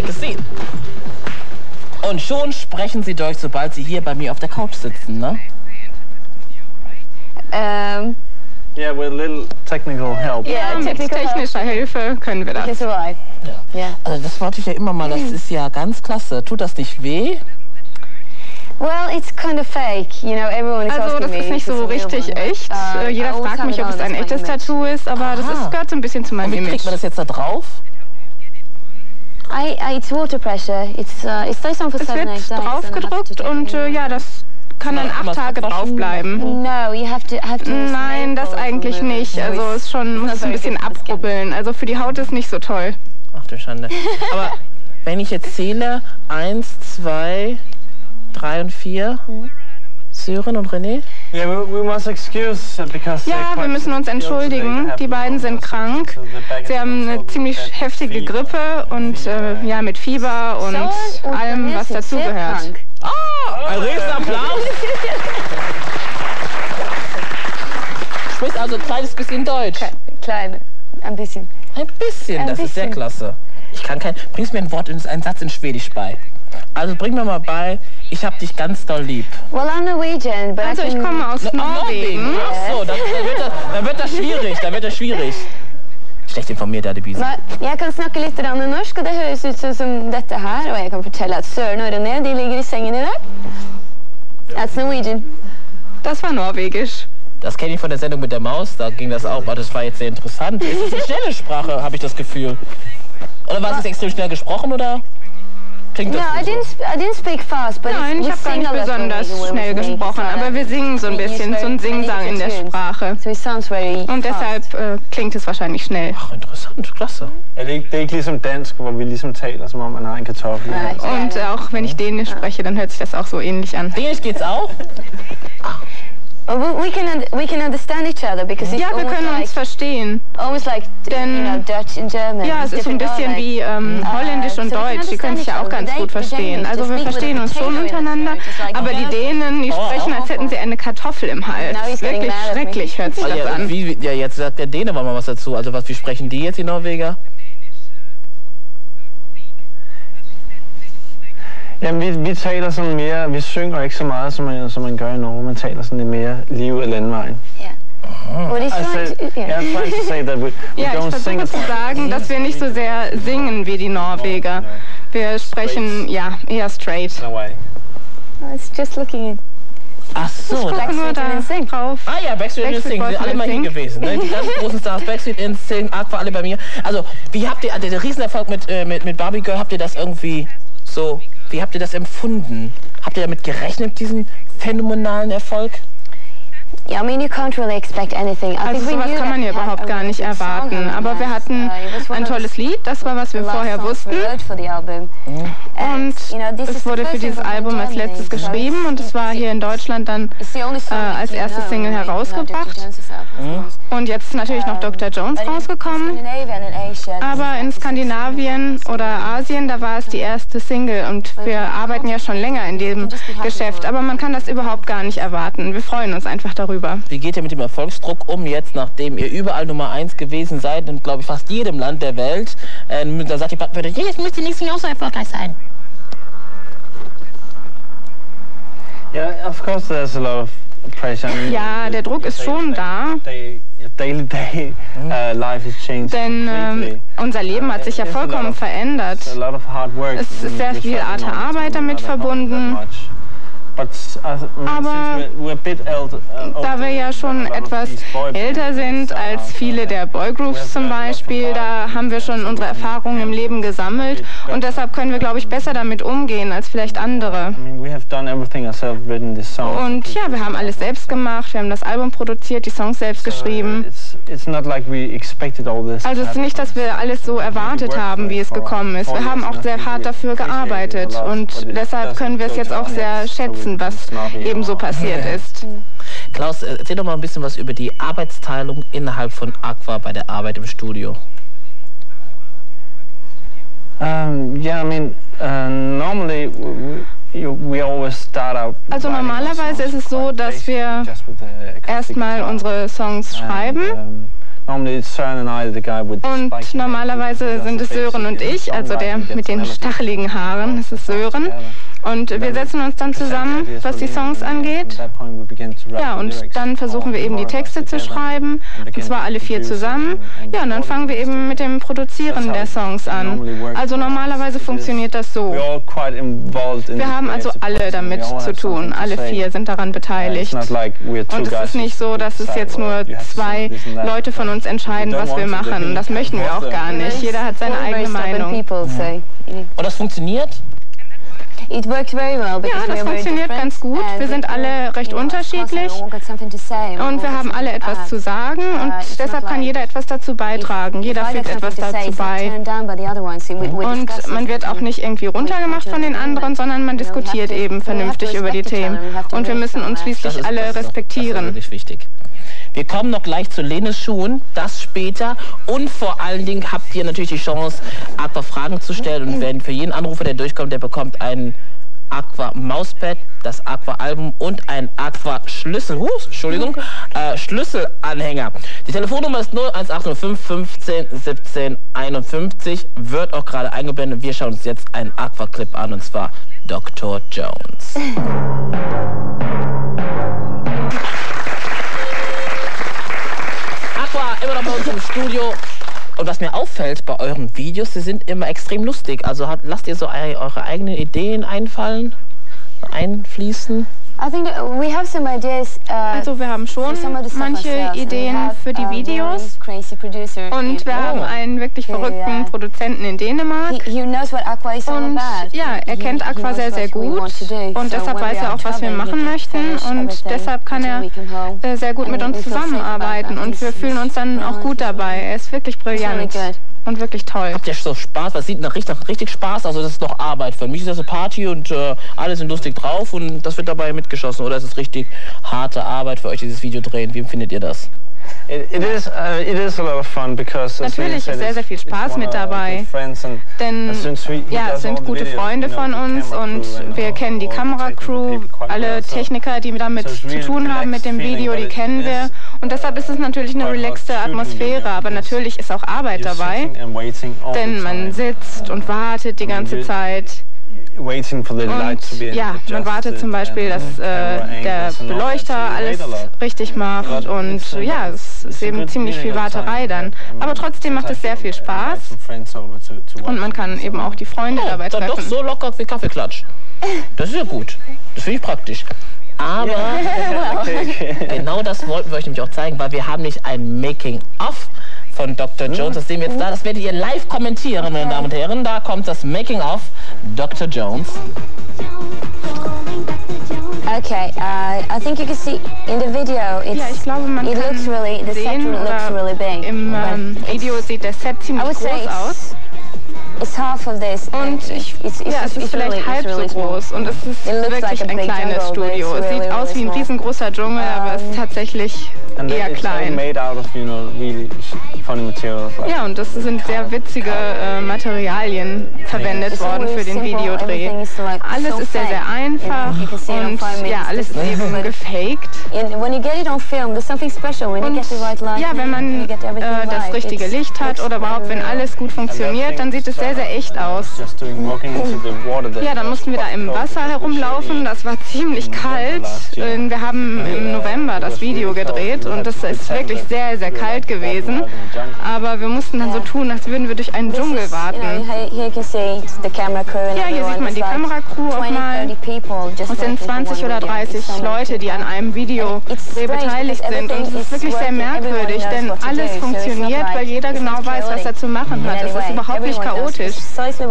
take a seat. Und schon sprechen sie Deutsch, sobald sie hier bei mir auf der Couch sitzen, ne? Um, Yeah, with a little technical help. yeah, Ja, mit technical help. technischer Hilfe können wir das. survive. Ja. Yeah. Also das wollte ich ja immer mal, das ist ja ganz klasse. Tut das nicht weh? Well, it's kind of fake. You know, everyone is Also asking das me. ist if nicht it's so a real richtig echt. uh, Jeder fragt mich, ob es ein echtes. Tattoo ist, aber das Aha. ist, gehört so ein bisschen zu meinem Und wie kriegt man das jetzt da drauf? I, I, it's water pressure. It's uh, it stays on for Es wird take und äh, ja, das kann dann acht Tage draufbleiben. No, you have to have to. Nein, das eigentlich nicht. Also So es ist schon, muss es ein bisschen good for the skin. abrubbeln. Also für die Haut ist nicht so toll. Ach du Schande. Aber wenn ich jetzt zähle, eins, zwei, drei und vier, Sören und René? Yeah, we, we must excuse uh, because. uh, Ja, wir müssen uns entschuldigen. have Die beiden sind krank. Sie and haben also eine ziemlich that heftige Grippe und äh, ja, mit Fieber und und allem, was dazugehört. Oh, ein Riesenapplaus. Sprichst also ein kleines bisschen Deutsch. Klein, ein bisschen. Ein bisschen, Ein das ist sehr bisschen. klasse. Ich kann kein. Bringst mir ein Wort, in- einen Satz in Schwedisch bei. Also bring mir mal bei, ich hab dich ganz doll lieb. Well, I'm Norwegian, but Also ich komme aus Na, Norwegen. Ach so, dann, dann, wird das, dann wird das schwierig, dann wird das schwierig. Schlecht informiert, der Bise. Jeg kan snakke litt norsk, og det høres ut som dette her. Og jeg kan fortelle at Søren og René de ligger i sengen i dag. That's Norwegian. Das war norwegisch. Das kenne ich von der Sendung mit der Maus, da ging das auch, aber das war jetzt sehr interessant. Es ist eine schnelle Sprache, habe ich das Gefühl. Oder war es jetzt extrem schnell gesprochen oder klingt No, das I nur didn't, I didn't speak fast, but Nein, ich habe gar nicht besonders schnell gesprochen, aber wir singen so ein bisschen, so ein Singsang in der. Sprache. So it sounds very Und fast. deshalb äh, klingt es wahrscheinlich schnell. Ach, interessant, klasse. Er det, ikke, det er ikke ligesom dansk, hvor vi ligesom taler, som om man har en kartoffel. Nej. Und auch wenn ich Dänisch spreche, dann hört sich das auch so ähnlich an. Dänisch geht's auch? We, can we can understand each other because it's Ja, wir almost können like uns verstehen. almost like Denn- you know Dutch and German. Ja, es It's ist so ein bisschen wie ähm, Holländisch und so we can Deutsch. Die können sich ja auch understand ganz each gut verstehen. they Also wir verstehen uns schon potato in their untereinander. like, Aber die "Oh, Dänen, die Oh, sprechen, oh, als hätten sie eine Kartoffel im Hals. Wirklich schrecklich hört sich das ja, an. wie, ja, jetzt sagt der Däne mal was dazu. Also was, wie sprechen die jetzt, die Norweger? Jamen, vi, vi taler sådan mere, vi synger ikke så meget, som man, som man gør i Norge. Man taler sådan lidt mere liv af landvejen. What he's I said, yeah. I'm trying to say that we, we Ja, don't ich versuche zu much. sagen, dass wir nicht so sehr singen wie die Norweger. Wir sprechen, ja, eher straight. Oh, it's just looking. Ach so. Guck da- nur da drauf. Ah ja, Backstreet in Backstreet Sing, Boys sind alle mal hier gewesen. Ne? Die ganz großen Stars, Backstreet in Sing, Aqua, alle bei mir. Also, wie habt ihr, der Riesenerfolg mit, äh, mit, mit Barbie Girl, habt ihr das irgendwie so, wie habt ihr das empfunden? Habt ihr damit gerechnet, diesen phänomenalen Erfolg? Yeah, I mean, you can't really expect anything. I Also sowas kann man we ja had überhaupt a gar really nicht good song erwarten. Aber wir that. hatten Uh, ein tolles Lied, das war, was wir vorher wussten. wrote for the album. And, Und es wurde für dieses Album als letztes geschrieben und es war hier in Deutschland dann äh, als erste Single herausgebracht. Dr. Und jetzt ist natürlich noch Dr. Jones But in rausgekommen. Aber in Skandinavien oder Asien, da war es die erste Single und wir arbeiten ja schon länger in diesem Geschäft. Aber man kann das überhaupt gar nicht erwarten. Wir freuen uns einfach darüber. Wie geht ihr mit dem Erfolgsdruck um jetzt, nachdem ihr überall Nummer eins gewesen seid in, glaube ich, fast jedem Land der Welt? Ähm, da sagt die Plattenfirma, "Ja, jetzt müsst ihr nächstes Jahr auch so erfolgreich sein. Yeah, of course there's a lot of Ja, der Druck ist schon da. Day, uh, Denn ähm, unser Leben hat sich ja vollkommen verändert. Es ist sehr viel harte Arbeit damit verbunden. Aber since we're, we're a bit elder, uh, Da wir ja schon etwas älter sind als out viele der have zum Beispiel, da haben wir schon unsere Erfahrungen im Leben gesammelt und deshalb können wir, glaube ich, besser damit umgehen als vielleicht andere. Und ja, wir haben alles selbst gemacht, wir haben das Album produziert, die Songs selbst geschrieben. This. Also es ist nicht, dass wir alles so erwartet haben, wie es gekommen ist. Wir haben auch sehr hart dafür gearbeitet und deshalb können wir es jetzt auch sehr schätzen, was eben so passiert ist. Klaus, äh, erzähl doch mal ein bisschen was über die Arbeitsteilung innerhalb von Aqua bei der Arbeit im Studio. Um, yeah, I mean, uh, normally we, we, you, we always start out. Also normalerweise ist es so, dass wir Erstmal unsere Songs schreiben Und normalerweise sind es Sören und ich, also der mit den stacheligen Haaren, das ist Sören. Und wir setzen uns dann zusammen, was die Songs angeht. Ja, und dann versuchen wir eben die Texte zu schreiben, und zwar alle vier zusammen. Ja, und dann fangen wir eben mit dem Produzieren der Songs an. Also normalerweise funktioniert das so. Wir haben also alle damit zu tun, alle vier sind daran beteiligt. Und es ist nicht so, dass es jetzt nur zwei Leute von uns entscheiden, was wir machen. Das möchten wir auch gar nicht. Jeder hat seine eigene Meinung. Und das funktioniert? It works very well ja, das funktioniert ganz gut. Wir sind alle recht unterschiedlich und wir haben alle etwas zu sagen uh, und deshalb kann jeder etwas dazu beitragen. Jeder fügt etwas dazu bei. Und man wird auch nicht irgendwie runtergemacht von den anderen, sondern man diskutiert eben vernünftig über die Themen. Und wir müssen uns schließlich alle respektieren. Das ist wirklich wichtig. Wir kommen noch gleich zu Lenes Schuhen, das später. Und vor allen Dingen habt ihr natürlich die Chance, Aqua Fragen zu stellen. Und wenn für jeden Anrufer, der durchkommt, der bekommt ein Aqua Mauspad, das Aqua Album und ein Aqua Schlüssel, uh, Entschuldigung, äh, Schlüsselanhänger. Die Telefonnummer ist 01805 15 17 51, wird auch gerade eingeblendet. Wir schauen uns jetzt einen Aqua Clip an und zwar Dr. Jones. Studio. Und was mir auffällt bei euren Videos, sie sind immer extrem lustig. Also hat, lasst ihr so eure eigenen Ideen einfallen, einfließen? Uh, also wir haben schon manche Ideen für die Videos. und wir haben einen wirklich verrückten Produzenten in Dänemark. und ja, er kennt Aqua sehr, sehr gut. und deshalb weiß er auch, was wir machen möchten. und deshalb kann er sehr gut mit uns zusammenarbeiten. Und wir fühlen uns dann auch gut dabei. Er ist wirklich brillant und wirklich toll. Habt ihr so Spaß? Was sieht nach richtig, richtig Spaß aus? Also das ist noch Arbeit. Für mich ist das eine Party und äh, alle sind lustig drauf und das wird dabei mitgeschossen. Oder ist es richtig harte Arbeit für euch, dieses Video drehen? Wie empfindet ihr das? Natürlich ist sehr, sehr viel Spaß mit dabei, denn ja, es sind gute Freunde von uns und wir kennen die Kameracrew, alle Techniker, die damit zu tun haben mit dem Video, die kennen wir und deshalb ist es natürlich eine relaxte Atmosphäre, aber natürlich ist auch Arbeit dabei, denn man sitzt und wartet die ganze Zeit. Und ja, man wartet zum Beispiel, dass äh, der Beleuchter alles richtig macht und ja, es ist eben ziemlich viel Warterei dann. Aber trotzdem macht es sehr viel Spaß und man kann eben auch die Freunde oh, dabei treffen. Dann doch so locker wie Kaffeeklatsch. Das ist ja gut. Das finde ich praktisch. Aber genau das wollten wir euch nämlich auch zeigen, weil wir haben nicht ein Making-of von Dr. Jones. Das sehen wir jetzt da. Das werdet ihr live kommentieren, meine Damen und Herren. Da kommt das Making of Dr. Jones. Okay, uh, I think you can see in the video. It's, ja, ich glaube, man it kann looks really, the set looks really big. Im ähm, Video sieht der Set ziemlich groß aus. Und ich, ja, es ist vielleicht halb so groß und es ist wirklich ein kleines Studio. Es sieht aus wie ein riesengroßer Dschungel, aber es ist tatsächlich eher klein. Ja, und es sind sehr witzige äh, Materialien verwendet worden für den Videodreh. Alles ist sehr, sehr einfach und ja, alles ist eben gefaked. Und ja, wenn man äh, das richtige Licht hat oder überhaupt, wenn alles gut funktioniert, dann sieht es sehr, sehr echt aus. Ja, dann mussten wir da im Wasser herumlaufen. Das war ziemlich kalt. Wir haben im November das Video gedreht und es ist wirklich sehr, sehr kalt gewesen. Aber wir mussten dann so tun, als würden wir durch einen Dschungel warten. Ja, hier sieht man die Kameracrew auch mal. Es sind 20 oder 30 Leute, die an einem Video beteiligt sind. Und es ist wirklich sehr merkwürdig, denn alles funktioniert, weil jeder genau weiß, was er zu machen hat. Es ist überhaupt nicht chaotisch.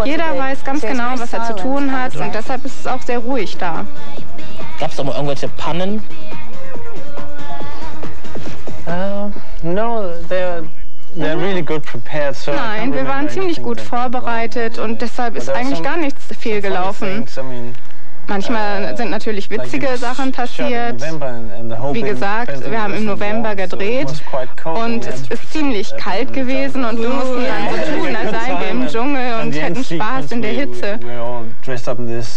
Jeder weiß ganz genau, was er zu tun hat und deshalb ist es auch sehr ruhig da. Gab es da mal irgendwelche Pannen? Uh, no, they're Nein, wir waren ziemlich gut vorbereitet und deshalb ist eigentlich gar nichts fehlgelaufen. Manchmal sind natürlich witzige Sachen passiert. Wie gesagt, wir haben im November gedreht und es ist ziemlich kalt gewesen und wir mussten dann so tun, als seien wir im Dschungel und hätten Spaß in der Hitze. Uh,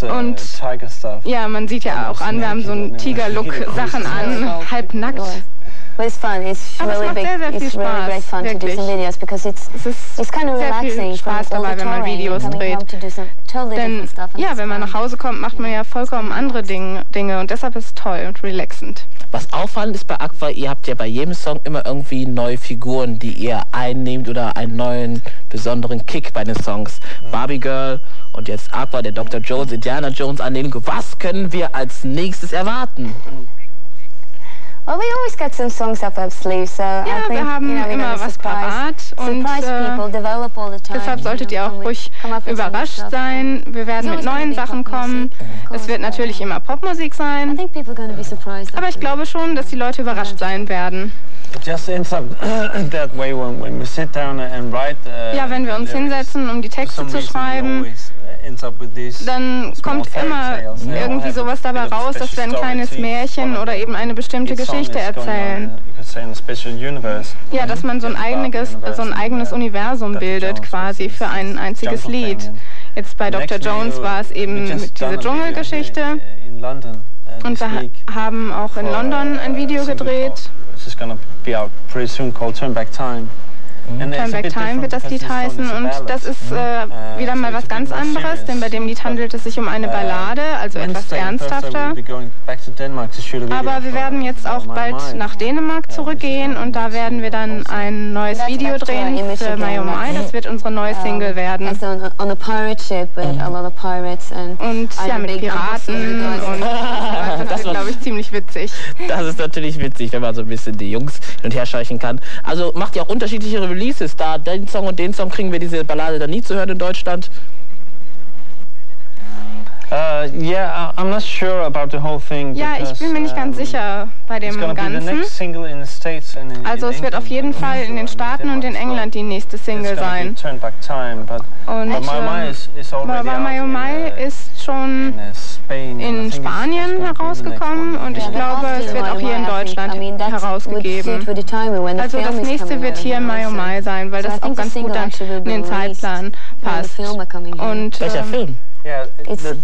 und ja, man sieht ja auch an, wir haben so einen Tiger-Look-Sachen an, halb nackt. But it's fun. It's Aber really es macht big. sehr, sehr viel it's Spaß, really great fun wirklich. to do some videos because it's Es ist it's kind of relaxing Spaß from all dabei, the wenn man touring Videos and coming dreht. home to do some totally Denn ja, wenn man nach Hause kommt, macht man ja vollkommen andere Ding, Dinge und deshalb ist es toll und relaxend. Was auffallend ist bei Aqua, ihr habt ja bei jedem Song immer irgendwie neue Figuren, die ihr einnehmt oder einen neuen besonderen Kick bei den Songs. Barbie Girl und jetzt Aqua, der Dr. Jones, Indiana Jones Anlehnung. Was können wir als nächstes erwarten? Well, we always get some songs up our sleeve, so I Ja, think wir haben you know, immer was surprise, parat und äh, develop all the time. deshalb solltet ihr auch ruhig überrascht sein. Wir werden mit neuen Sachen kommen. Es wird natürlich immer Popmusik I sein, think people are going to be surprised. aber ich glaube schon, dass die Leute überrascht sein werden. It just ends up that way when, when we sit down and write. Uh, Ja, wenn wir uns hinsetzen, um die Texte zu schreiben, dann kommt immer irgendwie sowas dabei raus, dass wir ein kleines Märchen oder eben eine bestimmte Geschichte erzählen. Ja, dass man so ein eigenes, so ein eigenes Universum bildet quasi für ein einziges Lied. Jetzt bei Dr. Jones war es eben video Dschungelgeschichte. und wir haben auch in London ein Video gedreht. Called Turn Back Time. Wird das Lied heißen und das ist äh, Äh, wieder mal was ganz anderes, denn bei dem Lied handelt es sich um eine Äh, Ballade, also etwas ernsthafter. Aber wir werden jetzt auch My bald nach Dänemark zurückgehen und da werden wir dann ein neues Video drehen für Mai oh? Das wird unsere neue Single werden. It's on, on a pirate ship with a lot of pirates and Und ja, mit Piraten und das wird, war- glaube ich, ziemlich witzig. Das ist natürlich witzig, wenn man so ein bisschen die Jungs hin und her scheuchen kann. Also macht ihr auch unterschiedliche Releases. Da den Song und den Song kriegen wir diese Ballade dann nie zu hören in Deutschland. Uh, yeah, I- I'm not sure about the whole thing. Ja, ich because, bin mir nicht ganz um, sicher bei It's dem gonna be the Ganzen. next single in the States and in, Also in es wird auf England, jeden Fall in den Staaten und in. England die nächste Single It's gonna be sein. Time, but, Und but My ähm, is, is in, uh, ist schon in, uh, in Spanien gonna be the next herausgekommen und ich Yeah, glaube, es wird auch hier in Deutschland I mean, herausgegeben. Also das nächste wird hier know, Mai Mai sein, weil so das auch ganz gut dann in be den Zeitplan passt. Und Welcher ähm, Film? Yeah, It's- the,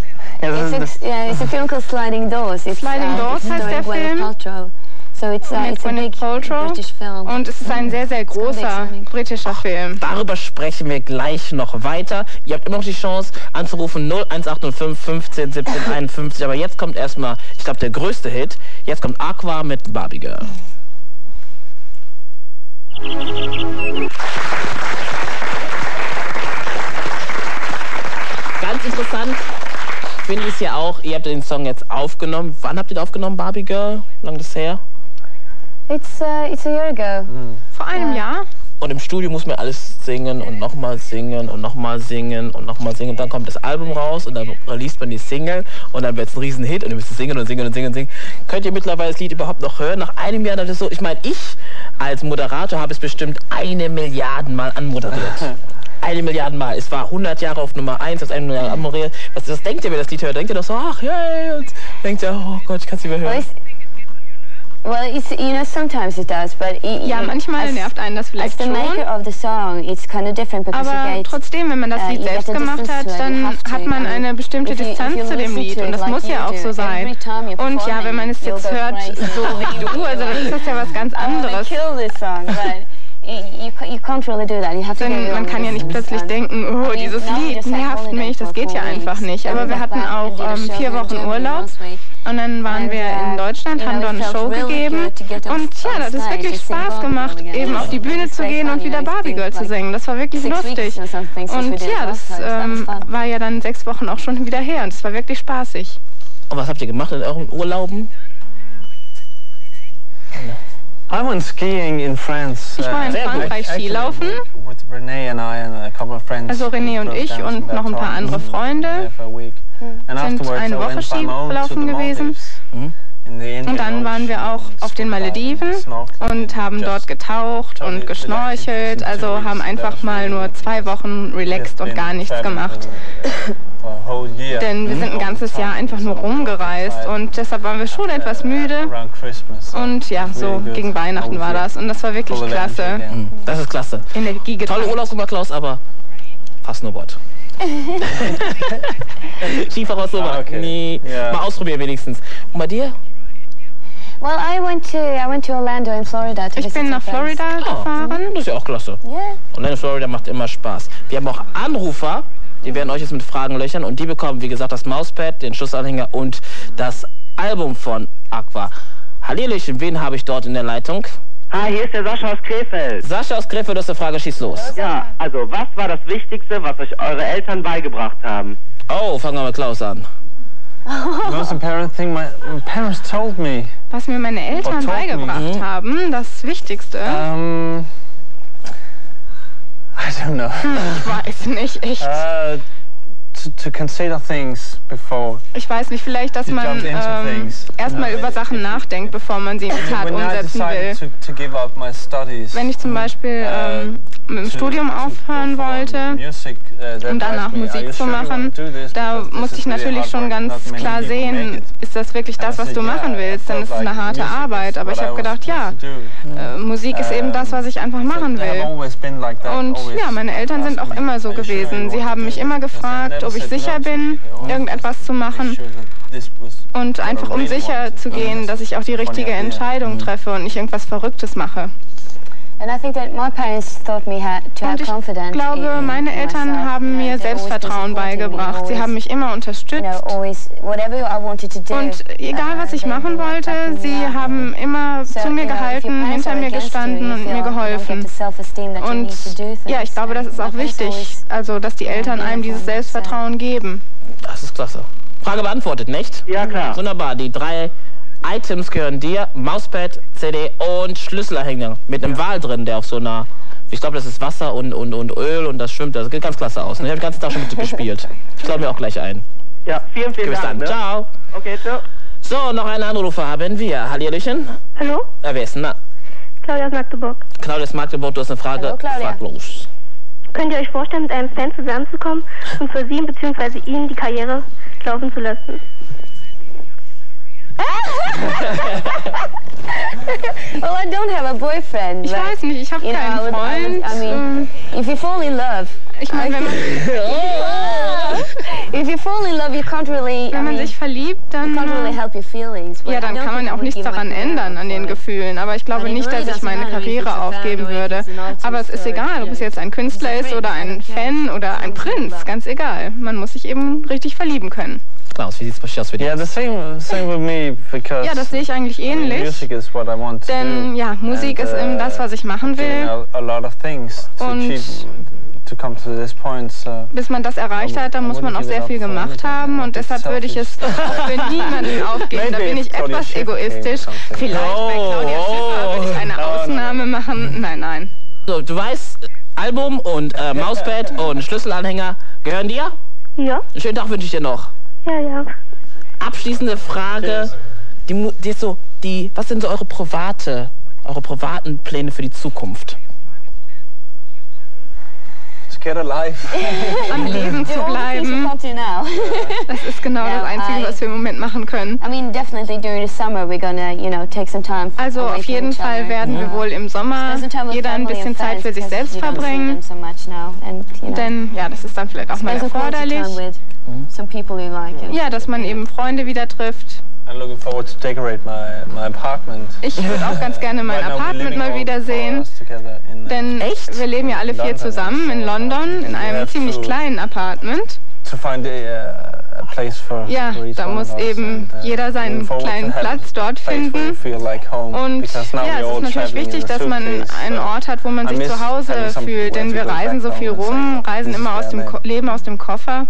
yeah, It's the, a, yeah, it's a film called Sliding Doors. It's, Sliding uh, Doors heißt der Film. Paltrow. So it's, uh, Mit it's a Gwyneth big Paltrow. British film. und es ist ein sehr, sehr großer britischer Film. Darüber sprechen wir gleich noch weiter. Ihr habt immer noch die Chance anzurufen 01805 15 17 51. Aber jetzt kommt erstmal, ich glaube, der größte Hit. Jetzt kommt Aqua mit Barbie Girl. Ganz interessant finde es ja auch, ihr habt den Song jetzt aufgenommen. Wann habt ihr den aufgenommen, Barbie Girl? Lang das her? It's, uh, it's a year ago. Vor einem Jahr Und im Studio muss man alles singen und nochmal singen und nochmal singen und nochmal singen. Und dann kommt das Album raus und dann released man die Single und dann wird es ein Riesenhit und ihr müsst singen und singen und singen und singen. Könnt ihr mittlerweile das Lied überhaupt noch hören? Nach einem Jahr, das ist so, ich meine, ich als Moderator habe es bestimmt eine Milliarde Mal anmoderiert. Eine Milliarde Mal. Es war 100 Jahre auf Nummer 1, das eine Milliarde anmoderiert. Was, was denkt ihr, wenn das Lied hört? Denkt ihr doch so, ach, yay, und denkt ihr, oh Gott, ich kann es nicht mehr Well, hören. it's, well, it's, you know, sometimes it does, but it, Ja, manchmal as, nervt einen das as vielleicht the schon. maker of the song, it's kind of different because Aber you get trotzdem, wenn man das uh, Lied you selbst gemacht hat, to dann to. hat man I mean, eine bestimmte if Distanz you zu dem listen Lied to und it das like muss ja auch so sein. Und ja, wenn man es jetzt hört, so wie du, also dann ist das ja was ganz anderes. You, you, ca- you can't really do that. You have to Denn man kann ja nicht plötzlich denken, oh, I mean, dieses Lied nervt mich, das geht ja einfach nicht. Aber wir hatten auch ähm, vier Wochen Urlaub und dann waren wir in Deutschland, haben dort eine Show gegeben und ja, das hat wirklich Spaß gemacht, eben auf die Bühne zu gehen und wieder Barbie Girl zu singen. Das war wirklich lustig. Und ja, das ähm, war ja dann sechs Wochen auch schon wieder her und es war wirklich spaßig. Und was habt ihr gemacht in euren Urlauben? I went skiing in France. Ich war in uh, Frankreich Skilaufen. With, with Renee and I and a couple of friends. Also René und ich und noch ein paar andere Freunde sind afterwards eine Woche Skilaufen gewesen. Und dann waren wir auch auf den Malediven und haben dort getaucht und geschnorchelt. Also two haben weeks. einfach mal nur zwei because Wochen relaxed und gar nichts gemacht. Denn wir sind ein ganzes. Jahr einfach nur rumgereist und deshalb waren wir schon etwas müde. Und ja, so gegen Weihnachten war das und das war wirklich klasse. Das ist klasse. Energie Tolle getankt. Urlaub gemacht, Klaus, aber fast Snowboard. Skifahrer Snowboard. Ah, okay. Nee. Ja. Mal ausprobieren wenigstens. Und bei dir? Well, I went to I went to Orlando in Florida. To ich bin nach Florida friends. gefahren. Oh, das ist ja auch klasse. Yeah. Orlando, Florida macht immer Spaß. Wir haben auch Anrufer, die werden euch jetzt mit Fragen löchern und die bekommen, wie gesagt, das Mauspad, den Schussanhänger und das Album von Aqua. Hallöchen, wen habe ich dort in der Leitung? Ah, hier ist der Sascha aus Krefeld. Sascha aus Krefeld, du hast eine Frage, schieß los. Ja, also was war das Wichtigste, was euch eure Eltern beigebracht haben? Oh, fangen wir mit Klaus an. most important thing my, my parents told me. Was mir meine Eltern beigebracht me. haben, das Wichtigste. Um, I don't know. Hm, ich weiß nicht, echt. Uh, to, to consider things before. Ich weiß nicht, vielleicht, dass man ähm, erstmal über Sachen nachdenkt, bevor man sie in die Tat umsetzen will. To, to Wenn ich zum Beispiel uh, ähm, mit dem Studium aufhören wollte, um danach Musik zu machen, da musste ich natürlich schon ganz klar sehen, ist das wirklich das, was du machen willst? Dann ist es eine harte Arbeit. Aber ich habe gedacht, ja, äh, Musik ist eben das, was ich einfach machen will. Und ja, meine Eltern sind auch immer so gewesen. Sie haben mich immer gefragt, ob ich sicher bin, irgendetwas zu machen. Und einfach um sicher zu gehen, dass ich auch die richtige Entscheidung treffe und nicht irgendwas Verrücktes mache. Und ich glaube, meine Eltern haben mir Selbstvertrauen beigebracht. Sie haben mich immer unterstützt. Und egal, was ich machen wollte, sie haben immer zu mir gehalten, hinter mir gestanden und mir geholfen. Und ja, ich glaube, das ist auch wichtig, also dass die Eltern einem dieses Selbstvertrauen geben. Das ist klasse. Frage beantwortet, nicht? Ja, klar. Wunderbar. Die drei Items gehören dir, Mauspad, CD und Schlüsselanhänger mit einem Wal drin, der auf so einer, ich glaube, das ist Wasser und, und, und Öl und das schwimmt, das geht ganz klasse aus. Ne? Ich habe den ganzen Tag schon mit gespielt. Ich glaube mir auch gleich ein. Ja, vielen, vielen Bis Dank. Dann. Ne? Ciao. Okay, ciao. So, noch einen Anrufer haben wir. Hallihallöchen. Hallo? Ja, wer ist denn da? Claudia aus Magdeburg. Claudia aus Magdeburg, du hast eine Frage. Hallo, Claudia. Frag los. Könnt ihr euch vorstellen, mit einem Fan zusammenzukommen und für sie bzw. ihn die Karriere laufen zu lassen? well, I don't have a boyfriend. Ich weiß nicht, ich habe keinen know, Freund. I mean, if you fall in love. Ich meine, wenn man if you fall in love, you can't really. Wenn man sich verliebt, dann can't really help your feelings. Ja, dann kann man auch nichts daran ändern an den Gefühlen. Aber ich glaube nicht, dass ich meine Karriere aufgeben würde. Aber es ist egal, ob es jetzt ein Künstler ist oder ein Fan oder ein Prinz. Ganz egal. Man muss sich eben richtig verlieben können. Klaus, wie sieht es aus für dich? Yeah, the same, same with me because ja, das sehe ich eigentlich ähnlich. Music is what I want to Denn ja, Musik and, ist eben das, was ich machen will. A, a lot of things to Und achieve, to come to this point, so bis man das erreicht hat, dann muss man auch sehr viel gemacht haben und deshalb würde ich es für niemanden aufgeben. Da bin ich etwas egoistisch. Vielleicht bei Claudia Schiffer würde ich eine Ausnahme machen. Nein, nein. So, du weißt, Album und äh, Mauspad und Schlüsselanhänger gehören dir? Ja. Einen schönen Tag wünsche ich dir noch. Ja, ja. Abschließende Frage. Die, die ist so, die, was sind so eure private, eure privaten Pläne für die Zukunft? Get alive. Am Leben zu bleiben. Das ist genau das Einzige, was wir im Moment machen können. Also auf jeden Fall werden wir wohl im Sommer jeder ein bisschen Zeit für sich selbst verbringen. Denn ja, das ist dann vielleicht auch mal erforderlich. Ja, dass man eben Freunde wieder trifft. Ich würde auch ganz gerne mein Apartment mal wiedersehen. Denn Echt? wir leben ja alle vier zusammen in London in einem ziemlich kleinen Apartment. Ja, da muss eben uh, jeder seinen kleinen Platz dort finden. Und ja, es ist natürlich wichtig, dass man einen Ort hat, wo man sich zu Hause fühlt. Denn wir reisen so viel rum, reisen immer aus dem Leben aus dem Koffer.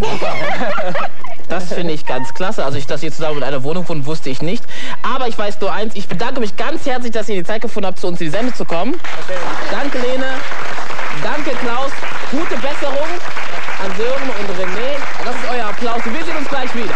Das finde ich ganz klasse. Also, ich, dass ihr zusammen in einer Wohnung wohnt, wusste ich nicht. Aber ich weiß nur eins, ich bedanke mich ganz herzlich, dass ihr die Zeit gefunden habt, zu uns in die Sendung zu kommen. Okay. Danke, Lene. Danke, Klaus. Gute Besserung an Sören und René. Das ist euer Applaus. Wir sehen uns gleich wieder.